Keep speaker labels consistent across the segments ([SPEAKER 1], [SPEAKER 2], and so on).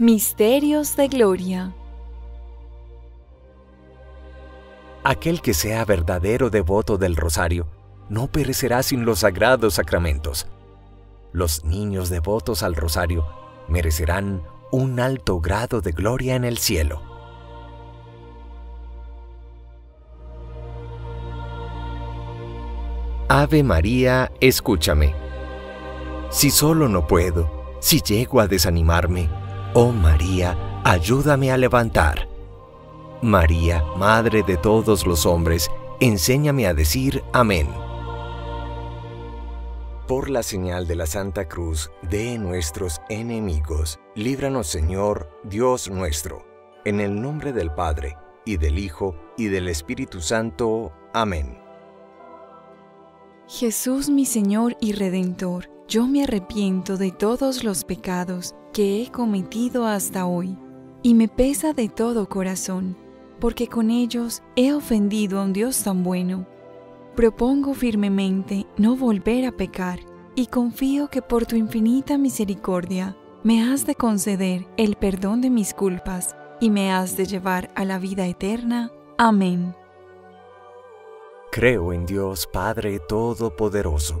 [SPEAKER 1] Misterios de Gloria.
[SPEAKER 2] Aquel que sea verdadero devoto del rosario no perecerá sin los sagrados sacramentos. Los niños devotos al rosario merecerán un alto grado de gloria en el cielo. Ave María, escúchame. Si solo no puedo, si llego a desanimarme, Oh María, ayúdame a levantar. María, Madre de todos los hombres, enséñame a decir amén. Por la señal de la Santa Cruz de nuestros enemigos, líbranos Señor, Dios nuestro, en el nombre del Padre, y del Hijo, y del Espíritu Santo. Amén.
[SPEAKER 1] Jesús mi Señor y Redentor, yo me arrepiento de todos los pecados que he cometido hasta hoy, y me pesa de todo corazón, porque con ellos he ofendido a un Dios tan bueno. Propongo firmemente no volver a pecar, y confío que por tu infinita misericordia me has de conceder el perdón de mis culpas, y me has de llevar a la vida eterna. Amén.
[SPEAKER 2] Creo en Dios Padre Todopoderoso,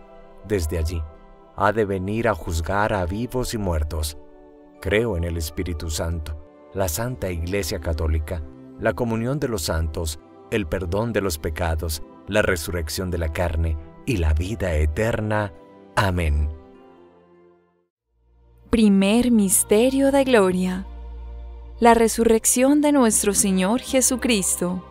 [SPEAKER 2] Desde allí ha de venir a juzgar a vivos y muertos. Creo en el Espíritu Santo, la Santa Iglesia Católica, la comunión de los santos, el perdón de los pecados, la resurrección de la carne y la vida eterna. Amén.
[SPEAKER 1] Primer Misterio de Gloria. La resurrección de nuestro Señor Jesucristo.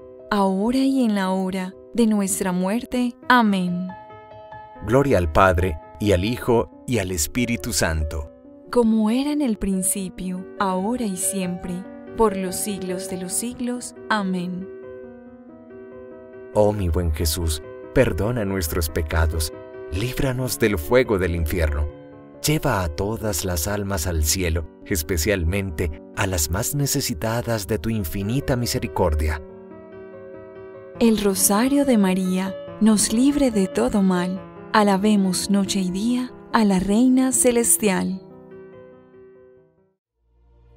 [SPEAKER 1] ahora y en la hora de nuestra muerte. Amén.
[SPEAKER 2] Gloria al Padre, y al Hijo, y al Espíritu Santo.
[SPEAKER 1] Como era en el principio, ahora y siempre, por los siglos de los siglos. Amén.
[SPEAKER 2] Oh mi buen Jesús, perdona nuestros pecados, líbranos del fuego del infierno. Lleva a todas las almas al cielo, especialmente a las más necesitadas de tu infinita misericordia.
[SPEAKER 1] El rosario de María nos libre de todo mal. Alabemos noche y día a la Reina Celestial.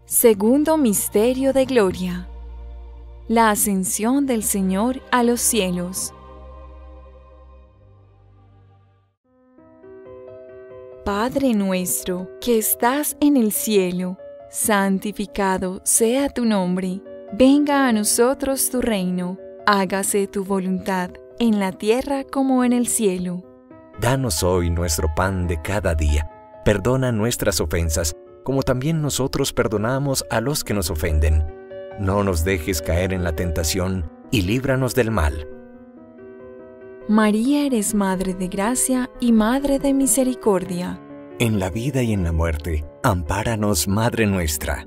[SPEAKER 1] Segundo Misterio de Gloria. La ascensión del Señor a los cielos. Padre nuestro que estás en el cielo, santificado sea tu nombre, venga a nosotros tu reino, hágase tu voluntad en la tierra como en el cielo.
[SPEAKER 2] Danos hoy nuestro pan de cada día, perdona nuestras ofensas, como también nosotros perdonamos a los que nos ofenden no nos dejes caer en la tentación y líbranos del mal.
[SPEAKER 1] María eres Madre de Gracia y Madre de Misericordia.
[SPEAKER 2] En la vida y en la muerte, ampáranos, Madre nuestra.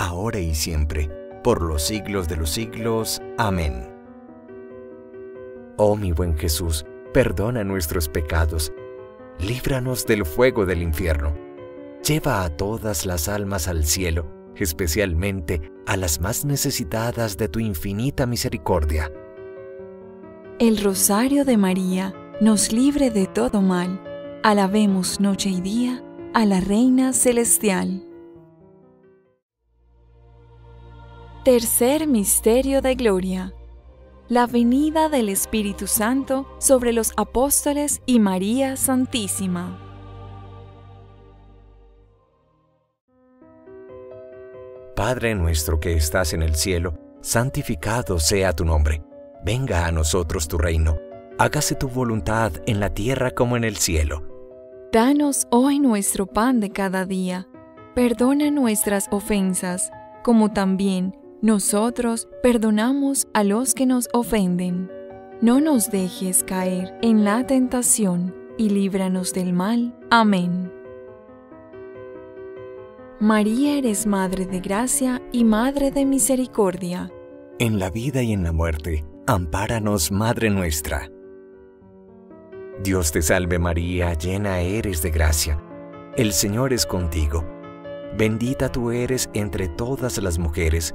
[SPEAKER 2] ahora y siempre, por los siglos de los siglos. Amén. Oh mi buen Jesús, perdona nuestros pecados, líbranos del fuego del infierno, lleva a todas las almas al cielo, especialmente a las más necesitadas de tu infinita misericordia.
[SPEAKER 1] El Rosario de María nos libre de todo mal. Alabemos noche y día a la Reina Celestial. Tercer Misterio de Gloria. La venida del Espíritu Santo sobre los apóstoles y María Santísima.
[SPEAKER 2] Padre nuestro que estás en el cielo, santificado sea tu nombre. Venga a nosotros tu reino hágase tu voluntad en la tierra como en el cielo.
[SPEAKER 1] Danos hoy nuestro pan de cada día. Perdona nuestras ofensas, como también nosotros perdonamos a los que nos ofenden. No nos dejes caer en la tentación y líbranos del mal. Amén. María eres Madre de Gracia y Madre de Misericordia.
[SPEAKER 2] En la vida y en la muerte, ampáranos, Madre nuestra. Dios te salve María, llena eres de gracia. El Señor es contigo. Bendita tú eres entre todas las mujeres,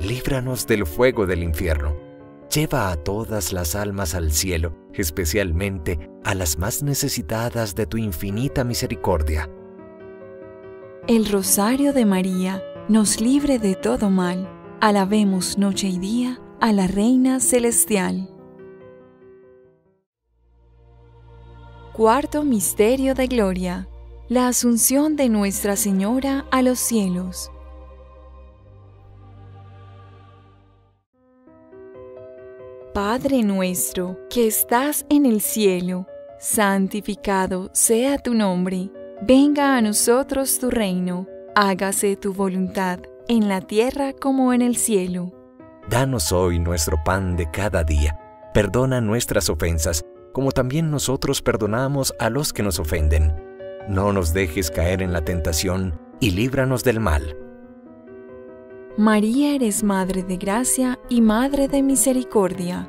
[SPEAKER 2] líbranos del fuego del infierno. Lleva a todas las almas al cielo, especialmente a las más necesitadas de tu infinita misericordia.
[SPEAKER 1] El rosario de María nos libre de todo mal Alabemos noche y día a la Reina Celestial. Cuarto Misterio de Gloria. La Asunción de Nuestra Señora a los cielos. Padre nuestro, que estás en el cielo, santificado sea tu nombre, venga a nosotros tu reino, hágase tu voluntad en la tierra como en el cielo.
[SPEAKER 2] Danos hoy nuestro pan de cada día. Perdona nuestras ofensas, como también nosotros perdonamos a los que nos ofenden. No nos dejes caer en la tentación y líbranos del mal.
[SPEAKER 1] María eres Madre de Gracia y Madre de Misericordia.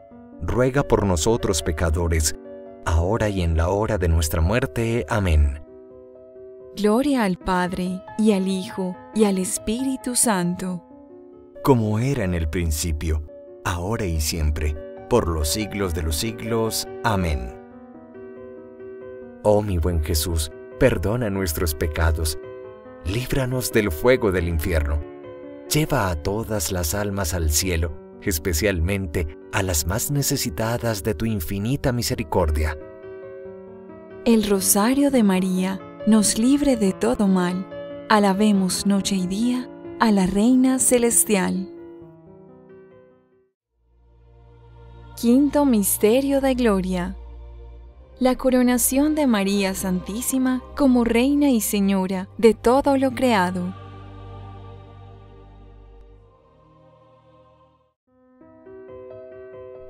[SPEAKER 2] ruega por nosotros pecadores, ahora y en la hora de nuestra muerte. Amén.
[SPEAKER 1] Gloria al Padre, y al Hijo, y al Espíritu Santo.
[SPEAKER 2] Como era en el principio, ahora y siempre, por los siglos de los siglos. Amén. Oh mi buen Jesús, perdona nuestros pecados líbranos del fuego del infierno. Lleva a todas las almas al cielo, especialmente a las más necesitadas de tu infinita misericordia.
[SPEAKER 1] El rosario de María nos libre de todo mal. Alabemos noche y día a la Reina Celestial. Quinto Misterio de Gloria la coronación de María Santísima como Reina y Señora de todo lo creado.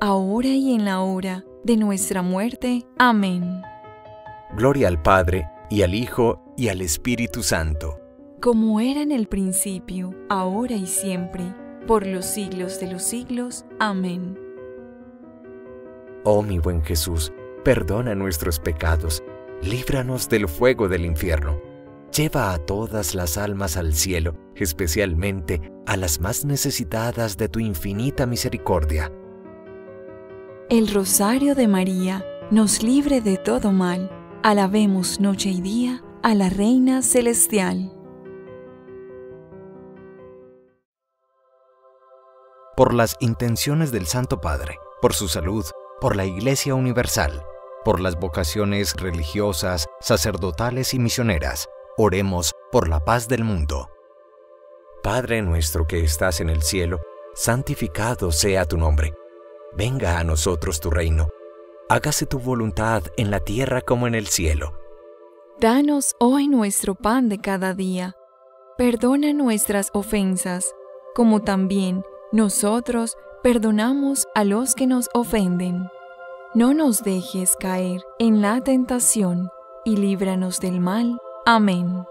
[SPEAKER 1] ahora y en la hora de nuestra muerte. Amén.
[SPEAKER 2] Gloria al Padre, y al Hijo, y al Espíritu Santo.
[SPEAKER 1] Como era en el principio, ahora y siempre, por los siglos de los siglos. Amén.
[SPEAKER 2] Oh mi buen Jesús, perdona nuestros pecados, líbranos del fuego del infierno. Lleva a todas las almas al cielo, especialmente a las más necesitadas de tu infinita misericordia.
[SPEAKER 1] El rosario de María nos libre de todo mal. Alabemos noche y día a la Reina Celestial.
[SPEAKER 2] Por las intenciones del Santo Padre, por su salud, por la Iglesia Universal, por las vocaciones religiosas, sacerdotales y misioneras, oremos por la paz del mundo. Padre nuestro que estás en el cielo, santificado sea tu nombre. Venga a nosotros tu reino. Hágase tu voluntad en la tierra como en el cielo.
[SPEAKER 1] Danos hoy nuestro pan de cada día. Perdona nuestras ofensas, como también nosotros perdonamos a los que nos ofenden. No nos dejes caer en la tentación y líbranos del mal. Amén.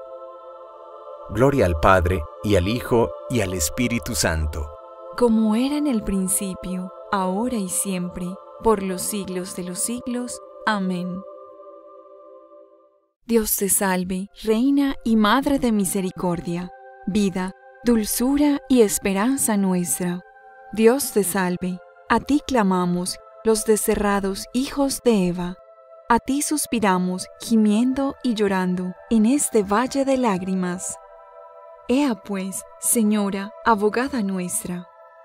[SPEAKER 2] Gloria al Padre, y al Hijo, y al Espíritu Santo.
[SPEAKER 1] Como era en el principio, ahora y siempre, por los siglos de los siglos. Amén. Dios te salve, Reina y Madre de Misericordia, vida, dulzura y esperanza nuestra. Dios te salve, a ti clamamos, los desterrados hijos de Eva. A ti suspiramos, gimiendo y llorando, en este valle de lágrimas. Ea pues, Señora, abogada nuestra,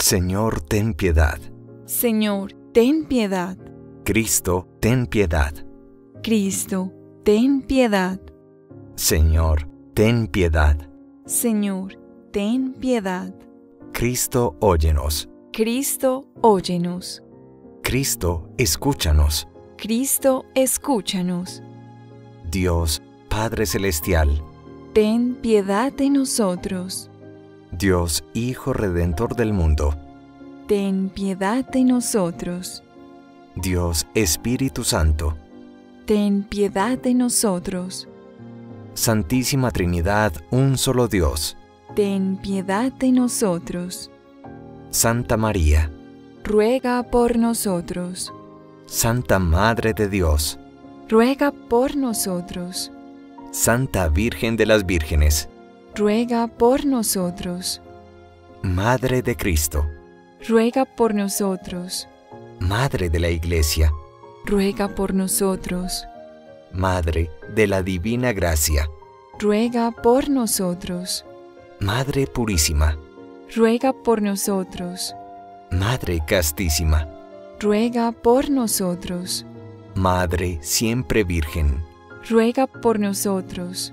[SPEAKER 2] Señor, ten piedad.
[SPEAKER 1] Señor, ten piedad.
[SPEAKER 2] Cristo, ten piedad.
[SPEAKER 1] Cristo, ten piedad.
[SPEAKER 2] Señor, ten piedad.
[SPEAKER 1] Señor, ten piedad.
[SPEAKER 2] Cristo, óyenos.
[SPEAKER 1] Cristo, óyenos.
[SPEAKER 2] Cristo, escúchanos.
[SPEAKER 1] Cristo, escúchanos.
[SPEAKER 2] Dios, Padre Celestial.
[SPEAKER 1] Ten piedad de nosotros.
[SPEAKER 2] Dios, Hijo Redentor del mundo.
[SPEAKER 1] Ten piedad de nosotros.
[SPEAKER 2] Dios, Espíritu Santo.
[SPEAKER 1] Ten piedad de nosotros.
[SPEAKER 2] Santísima Trinidad, un solo Dios.
[SPEAKER 1] Ten piedad de nosotros.
[SPEAKER 2] Santa María.
[SPEAKER 1] Ruega por nosotros.
[SPEAKER 2] Santa Madre de Dios.
[SPEAKER 1] Ruega por nosotros.
[SPEAKER 2] Santa Virgen de las Vírgenes.
[SPEAKER 1] Ruega por nosotros.
[SPEAKER 2] Madre de Cristo.
[SPEAKER 1] Ruega por nosotros.
[SPEAKER 2] Madre de la Iglesia.
[SPEAKER 1] Ruega por nosotros.
[SPEAKER 2] Madre de la Divina Gracia.
[SPEAKER 1] Ruega por nosotros.
[SPEAKER 2] Madre Purísima.
[SPEAKER 1] Ruega por nosotros.
[SPEAKER 2] Madre Castísima.
[SPEAKER 1] Ruega por nosotros.
[SPEAKER 2] Madre Siempre Virgen.
[SPEAKER 1] Ruega por nosotros.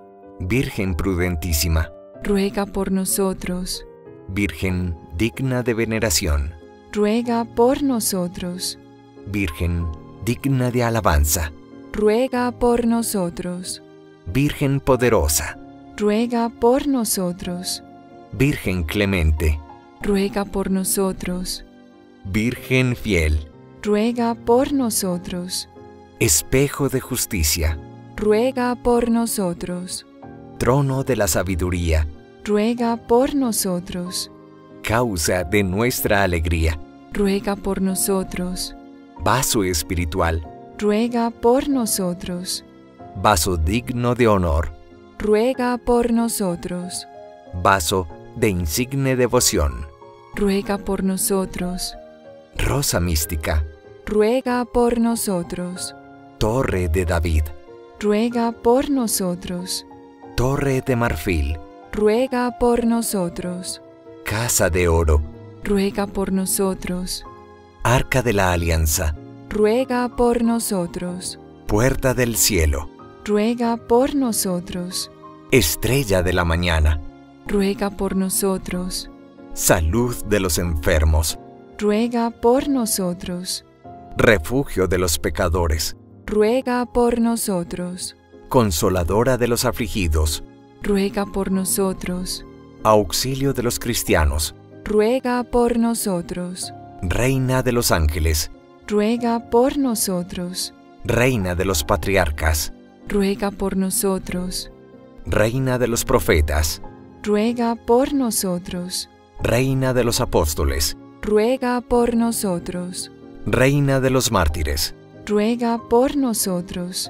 [SPEAKER 2] Virgen prudentísima.
[SPEAKER 1] Ruega por nosotros.
[SPEAKER 2] Virgen digna de veneración.
[SPEAKER 1] Ruega por nosotros.
[SPEAKER 2] Virgen digna de alabanza.
[SPEAKER 1] Ruega por nosotros.
[SPEAKER 2] Virgen poderosa.
[SPEAKER 1] Ruega por nosotros.
[SPEAKER 2] Virgen clemente.
[SPEAKER 1] Ruega por nosotros.
[SPEAKER 2] Virgen fiel.
[SPEAKER 1] Ruega por nosotros.
[SPEAKER 2] Espejo de justicia.
[SPEAKER 1] Ruega por nosotros.
[SPEAKER 2] Trono de la sabiduría.
[SPEAKER 1] Ruega por nosotros.
[SPEAKER 2] Causa de nuestra alegría.
[SPEAKER 1] Ruega por nosotros.
[SPEAKER 2] Vaso espiritual.
[SPEAKER 1] Ruega por nosotros.
[SPEAKER 2] Vaso digno de honor.
[SPEAKER 1] Ruega por nosotros.
[SPEAKER 2] Vaso de insigne devoción.
[SPEAKER 1] Ruega por nosotros.
[SPEAKER 2] Rosa mística.
[SPEAKER 1] Ruega por nosotros.
[SPEAKER 2] Torre de David.
[SPEAKER 1] Ruega por nosotros.
[SPEAKER 2] Torre de marfil.
[SPEAKER 1] Ruega por nosotros.
[SPEAKER 2] Casa de oro.
[SPEAKER 1] Ruega por nosotros.
[SPEAKER 2] Arca de la alianza.
[SPEAKER 1] Ruega por nosotros.
[SPEAKER 2] Puerta del cielo.
[SPEAKER 1] Ruega por nosotros.
[SPEAKER 2] Estrella de la mañana.
[SPEAKER 1] Ruega por nosotros.
[SPEAKER 2] Salud de los enfermos.
[SPEAKER 1] Ruega por nosotros.
[SPEAKER 2] Refugio de los pecadores.
[SPEAKER 1] Ruega por nosotros.
[SPEAKER 2] Consoladora de los afligidos.
[SPEAKER 1] Ruega por nosotros.
[SPEAKER 2] Auxilio de los cristianos.
[SPEAKER 1] Ruega por nosotros.
[SPEAKER 2] Reina de los ángeles.
[SPEAKER 1] Ruega por nosotros.
[SPEAKER 2] Reina de los patriarcas.
[SPEAKER 1] Ruega por nosotros.
[SPEAKER 2] Reina de los profetas.
[SPEAKER 1] Ruega por nosotros.
[SPEAKER 2] Reina de los apóstoles.
[SPEAKER 1] Ruega por nosotros.
[SPEAKER 2] Reina de los mártires.
[SPEAKER 1] Ruega por nosotros.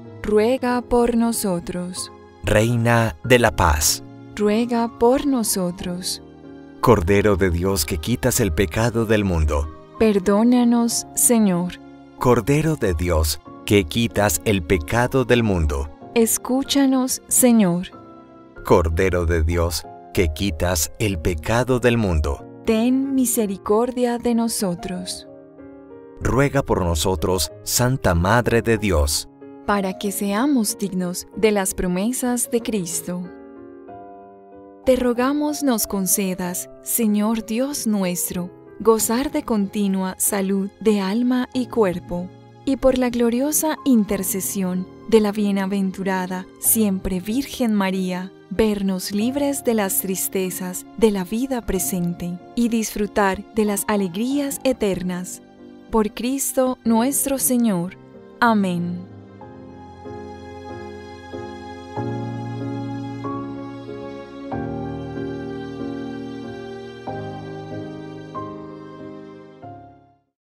[SPEAKER 1] Ruega por nosotros.
[SPEAKER 2] Reina de la paz.
[SPEAKER 1] Ruega por nosotros.
[SPEAKER 2] Cordero de Dios que quitas el pecado del mundo.
[SPEAKER 1] Perdónanos, Señor.
[SPEAKER 2] Cordero de Dios que quitas el pecado del mundo.
[SPEAKER 1] Escúchanos, Señor.
[SPEAKER 2] Cordero de Dios que quitas el pecado del mundo.
[SPEAKER 1] Ten misericordia de nosotros.
[SPEAKER 2] ruega por nosotros, Santa Madre de Dios,
[SPEAKER 1] para que seamos dignos de las promesas de Cristo. Te rogamos nos concedas, Señor Dios nuestro, gozar de continua salud de alma y cuerpo, y por la gloriosa intercesión de la bienaventurada siempre Virgen María, vernos libres de las tristezas de la vida presente y disfrutar de las alegrías eternas. Por Cristo nuestro Señor. Amén.